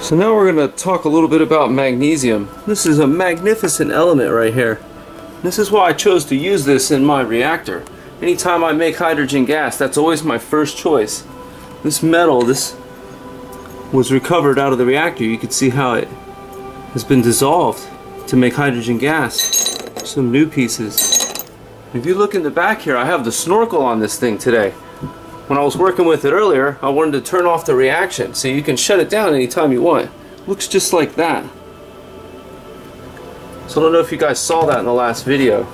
So now we're going to talk a little bit about magnesium. This is a magnificent element right here. This is why I chose to use this in my reactor. Anytime I make hydrogen gas, that's always my first choice. This metal, this was recovered out of the reactor. You can see how it has been dissolved to make hydrogen gas. Some new pieces. If you look in the back here, I have the snorkel on this thing today when I was working with it earlier, I wanted to turn off the reaction so you can shut it down anytime you want. Looks just like that. So I don't know if you guys saw that in the last video.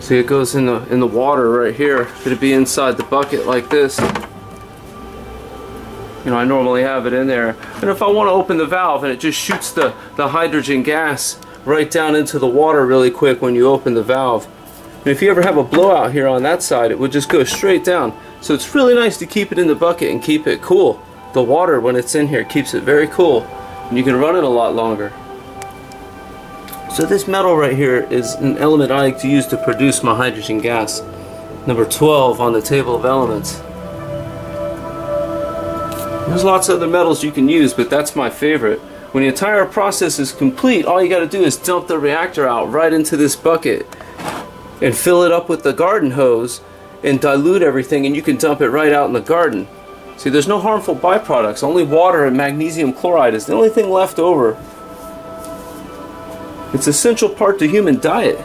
See it goes in the in the water right here. It'd be inside the bucket like this. You know, I normally have it in there. And if I want to open the valve and it just shoots the, the hydrogen gas right down into the water really quick when you open the valve. And if you ever have a blowout here on that side, it would just go straight down. So it's really nice to keep it in the bucket and keep it cool. The water, when it's in here, keeps it very cool. And you can run it a lot longer. So this metal right here is an element I like to use to produce my hydrogen gas. Number 12 on the table of elements. There's lots of other metals you can use, but that's my favorite. When the entire process is complete, all you got to do is dump the reactor out right into this bucket and fill it up with the garden hose and dilute everything and you can dump it right out in the garden. See, there's no harmful byproducts. Only water and magnesium chloride is the only thing left over. It's essential part to human diet.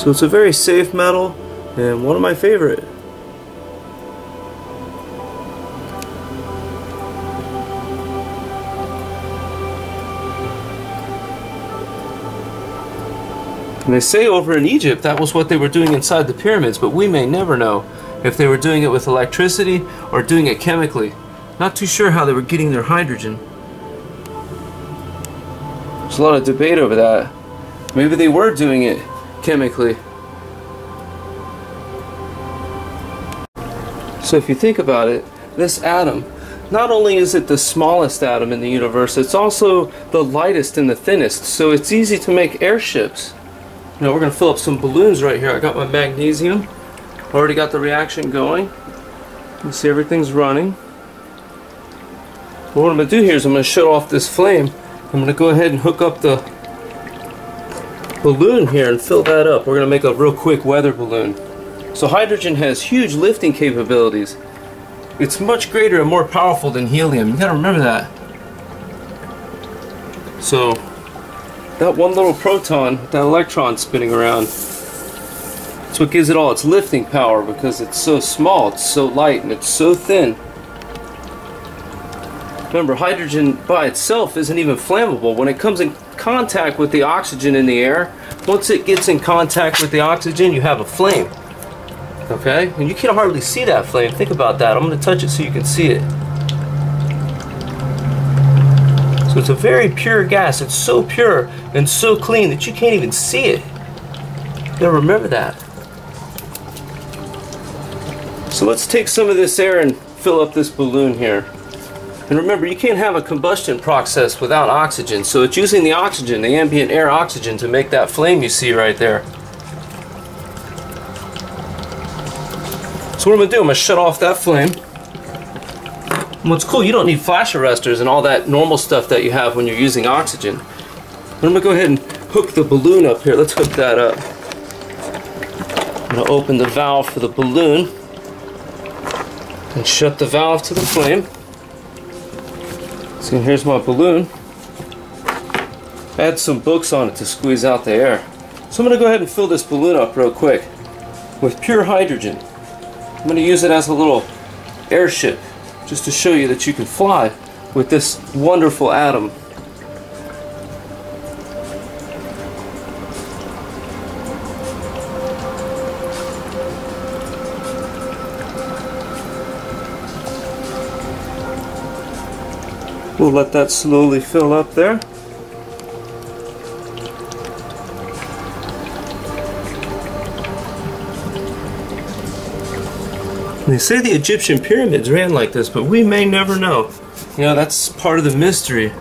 So it's a very safe metal and one of my favorite. And they say over in Egypt that was what they were doing inside the pyramids, but we may never know if they were doing it with electricity or doing it chemically. Not too sure how they were getting their hydrogen. There's a lot of debate over that. Maybe they were doing it chemically. So if you think about it, this atom, not only is it the smallest atom in the universe, it's also the lightest and the thinnest, so it's easy to make airships. Now we're going to fill up some balloons right here. I got my magnesium. Already got the reaction going. You see everything's running. what I'm going to do here is I'm going to shut off this flame. I'm going to go ahead and hook up the balloon here and fill that up. We're going to make a real quick weather balloon. So hydrogen has huge lifting capabilities. It's much greater and more powerful than helium. You got to remember that. So that one little proton, that electron spinning around, that's what gives it all its lifting power because it's so small, it's so light, and it's so thin. Remember, hydrogen by itself isn't even flammable. When it comes in contact with the oxygen in the air, once it gets in contact with the oxygen, you have a flame. Okay? And you can hardly see that flame. Think about that. I'm going to touch it so you can see it. So it's a very pure gas. It's so pure and so clean that you can't even see it. You remember that. So let's take some of this air and fill up this balloon here. And remember, you can't have a combustion process without oxygen, so it's using the oxygen, the ambient air oxygen, to make that flame you see right there. So what I'm going to do, I'm going to shut off that flame. What's cool, you don't need flash arresters and all that normal stuff that you have when you're using oxygen. But I'm gonna go ahead and hook the balloon up here. Let's hook that up. I'm gonna open the valve for the balloon and shut the valve to the flame. So here's my balloon. Add some books on it to squeeze out the air. So I'm gonna go ahead and fill this balloon up real quick with pure hydrogen. I'm gonna use it as a little airship just to show you that you can fly with this wonderful atom. We'll let that slowly fill up there. They say the Egyptian pyramids ran like this, but we may never know. You know, that's part of the mystery.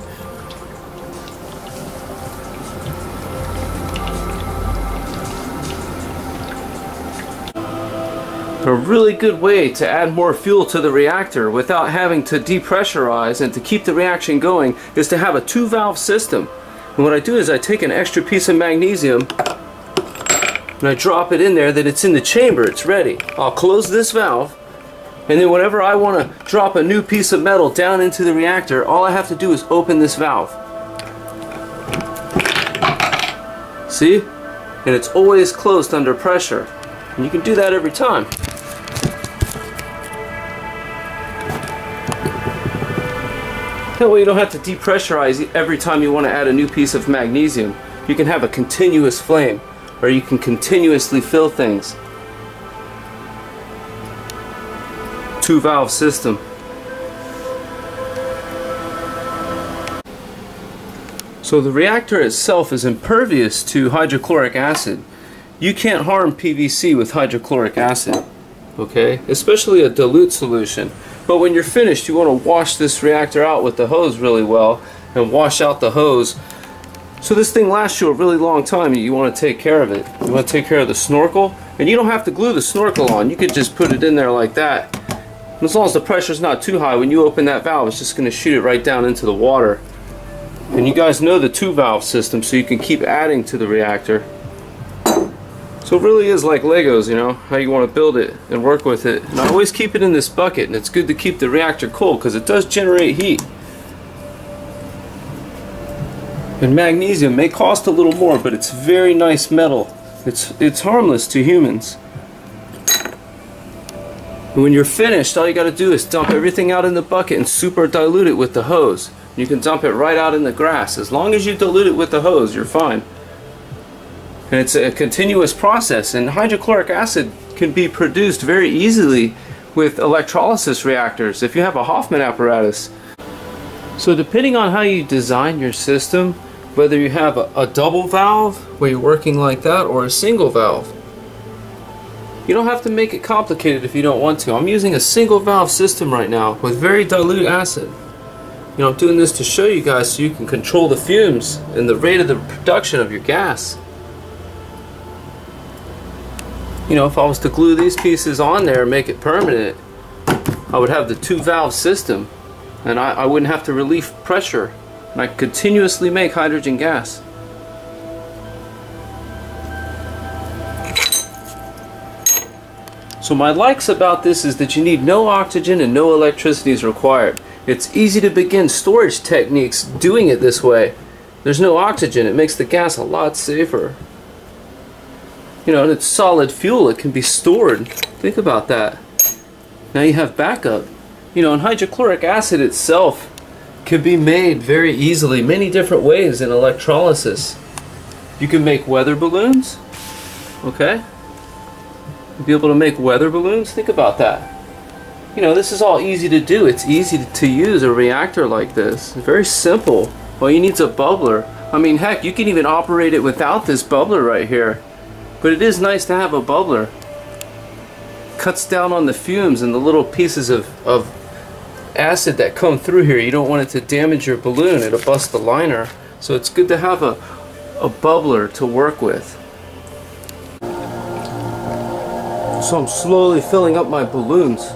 A really good way to add more fuel to the reactor without having to depressurize and to keep the reaction going is to have a two valve system. And what I do is I take an extra piece of magnesium and I drop it in there that it's in the chamber, it's ready. I'll close this valve and then whenever I want to drop a new piece of metal down into the reactor, all I have to do is open this valve. See? And it's always closed under pressure. And you can do that every time. That way you don't have to depressurize every time you want to add a new piece of magnesium. You can have a continuous flame, or you can continuously fill things. two valve system. So the reactor itself is impervious to hydrochloric acid. You can't harm PVC with hydrochloric acid, okay? Especially a dilute solution. But when you're finished, you want to wash this reactor out with the hose really well and wash out the hose. So this thing lasts you a really long time you want to take care of it. You want to take care of the snorkel and you don't have to glue the snorkel on. You could just put it in there like that and as long as the pressure is not too high, when you open that valve, it's just going to shoot it right down into the water. And you guys know the two valve system, so you can keep adding to the reactor. So it really is like Legos, you know, how you want to build it and work with it. And I always keep it in this bucket, and it's good to keep the reactor cool because it does generate heat. And magnesium may cost a little more, but it's very nice metal. It's, it's harmless to humans. And when you're finished, all you got to do is dump everything out in the bucket and super dilute it with the hose. You can dump it right out in the grass. As long as you dilute it with the hose, you're fine. And it's a continuous process. And hydrochloric acid can be produced very easily with electrolysis reactors if you have a Hofmann apparatus. So depending on how you design your system, whether you have a, a double valve where you're working like that or a single valve, you don't have to make it complicated if you don't want to. I'm using a single valve system right now with very dilute acid. You know, I'm doing this to show you guys so you can control the fumes and the rate of the production of your gas. You know, if I was to glue these pieces on there and make it permanent, I would have the two valve system and I, I wouldn't have to relieve pressure and I continuously make hydrogen gas. So my likes about this is that you need no oxygen and no electricity is required. It's easy to begin storage techniques doing it this way. There's no oxygen, it makes the gas a lot safer. You know, it's solid fuel, it can be stored. Think about that. Now you have backup. You know, and hydrochloric acid itself can be made very easily, many different ways in electrolysis. You can make weather balloons, okay? be able to make weather balloons. Think about that. You know, this is all easy to do. It's easy to use a reactor like this. It's very simple. All you need is a bubbler. I mean, heck, you can even operate it without this bubbler right here. But it is nice to have a bubbler. Cuts down on the fumes and the little pieces of, of acid that come through here. You don't want it to damage your balloon. It'll bust the liner. So it's good to have a, a bubbler to work with. So I'm slowly filling up my balloons.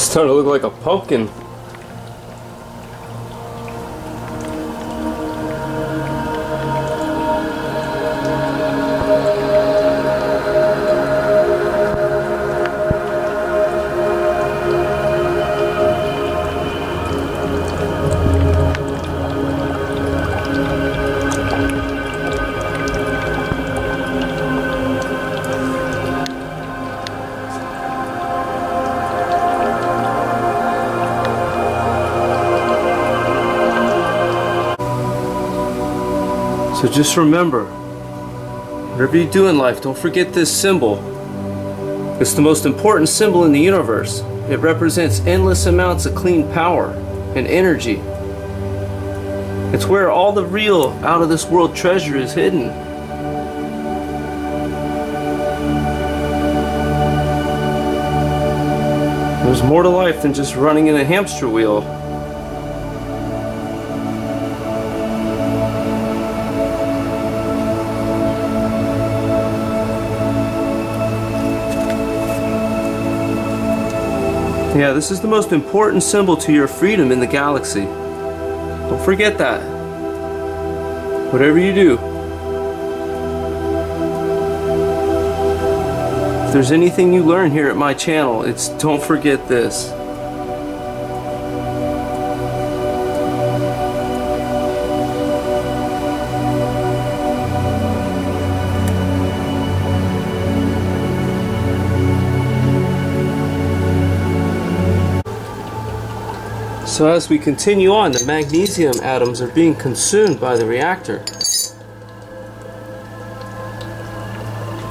Starting to look like a pumpkin. So just remember, whatever you do in life, don't forget this symbol. It's the most important symbol in the universe. It represents endless amounts of clean power and energy. It's where all the real, out of this world treasure is hidden. There's more to life than just running in a hamster wheel. Yeah, this is the most important symbol to your freedom in the galaxy. Don't forget that. Whatever you do. If there's anything you learn here at my channel, it's don't forget this. So as we continue on, the magnesium atoms are being consumed by the reactor.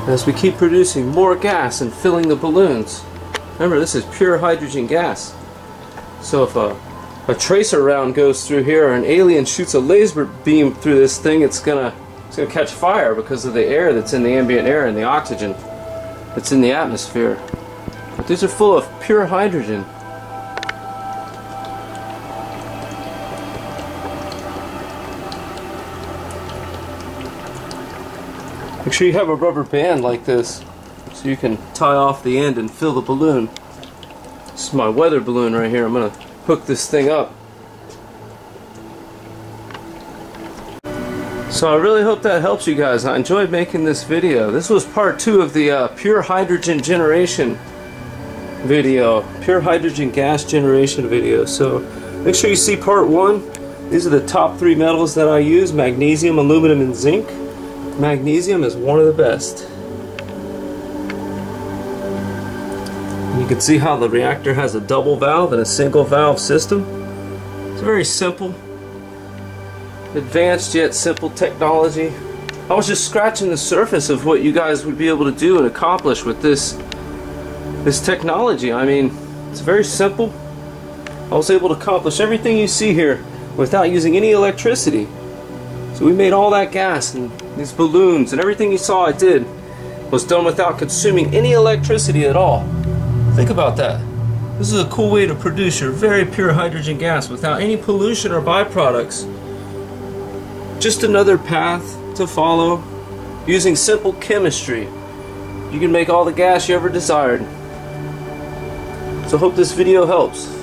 As we keep producing more gas and filling the balloons. Remember, this is pure hydrogen gas. So if a, a tracer round goes through here or an alien shoots a laser beam through this thing, it's gonna, it's gonna catch fire because of the air that's in the ambient air and the oxygen that's in the atmosphere. But these are full of pure hydrogen. Make sure you have a rubber band like this so you can tie off the end and fill the balloon. This is my weather balloon right here. I'm going to hook this thing up. So I really hope that helps you guys. I enjoyed making this video. This was part two of the uh, pure hydrogen generation video. Pure hydrogen gas generation video. So make sure you see part one. These are the top three metals that I use. Magnesium, aluminum, and zinc. Magnesium is one of the best. You can see how the reactor has a double valve and a single valve system. It's very simple. Advanced yet simple technology. I was just scratching the surface of what you guys would be able to do and accomplish with this this technology. I mean, it's very simple. I was able to accomplish everything you see here without using any electricity. So we made all that gas and these balloons and everything you saw I did was done without consuming any electricity at all. Think about that. This is a cool way to produce your very pure hydrogen gas without any pollution or byproducts. Just another path to follow using simple chemistry. You can make all the gas you ever desired. So hope this video helps.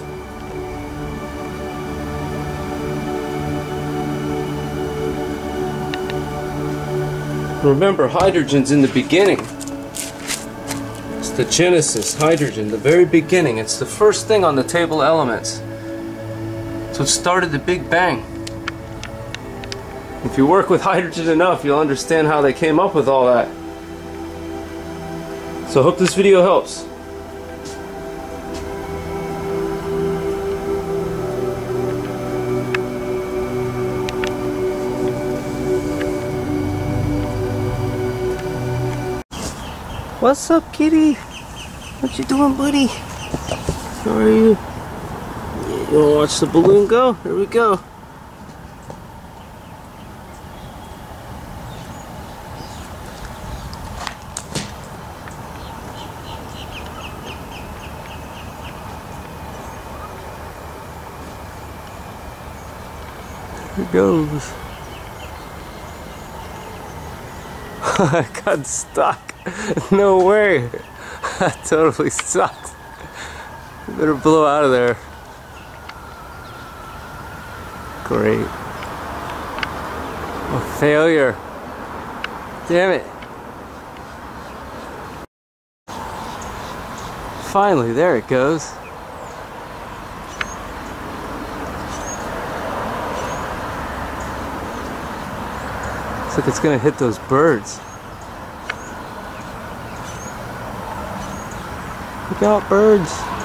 Remember, hydrogen's in the beginning. It's the genesis, hydrogen, the very beginning. It's the first thing on the table elements. So it started the Big Bang. If you work with hydrogen enough, you'll understand how they came up with all that. So I hope this video helps. What's up, kitty? What you doing, buddy? How are you? You wanna watch the balloon go? Here we go. Here goes. I got stuck. no way. That totally sucks. Better blow out of there. Great. A failure. Damn it. Finally, there it goes. Looks like it's gonna hit those birds. Look out, birds.